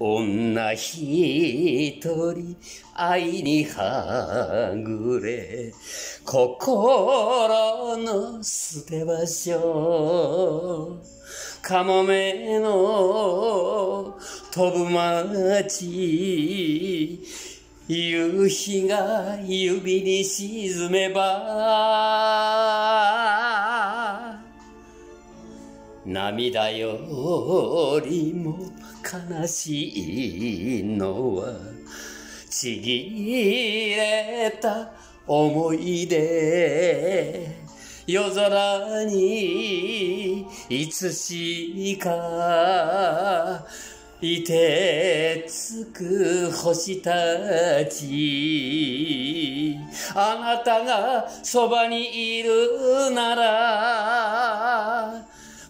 女一人愛にはぐれ心の捨て場所。かもめの飛ぶ街夕日が指に沈めば涙よりも悲しいのはちぎれた思い出夜空にいつしかいてつく星たちあなたがそばにいる。なら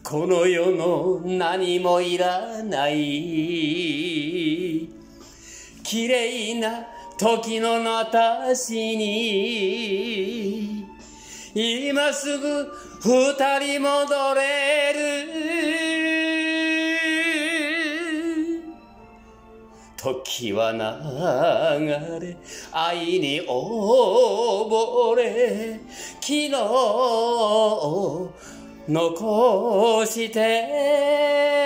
この世の何もいらない綺麗な時の私に今すぐ二人戻れる時は流れ愛に溺れ昨日残して